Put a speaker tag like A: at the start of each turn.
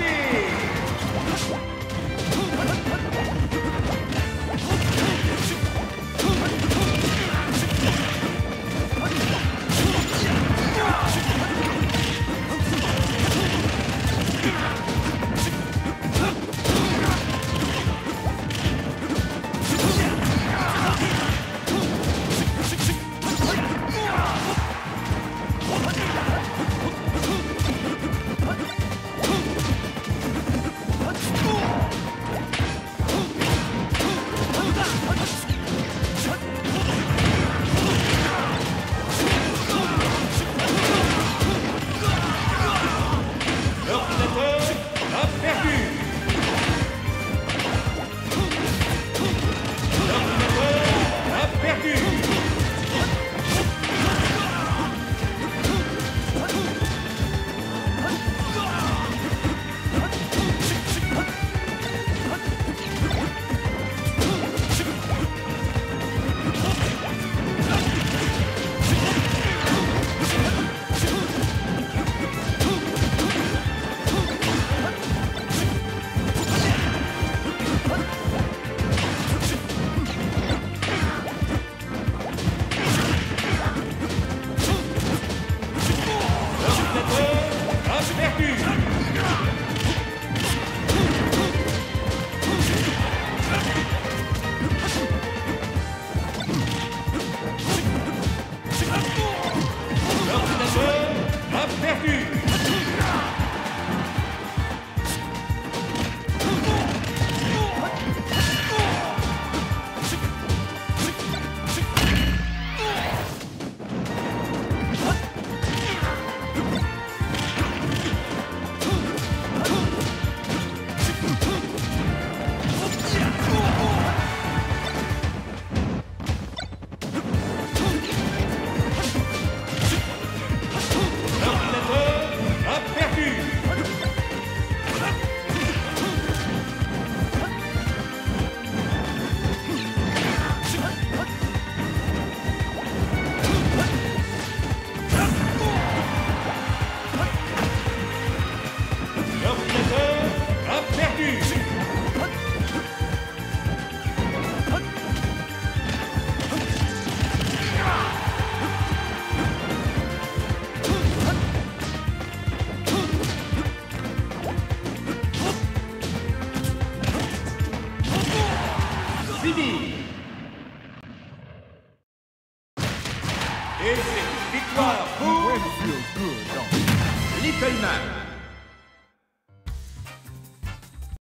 A: 50. Three. Et c'est victoire pour...
B: Little Man.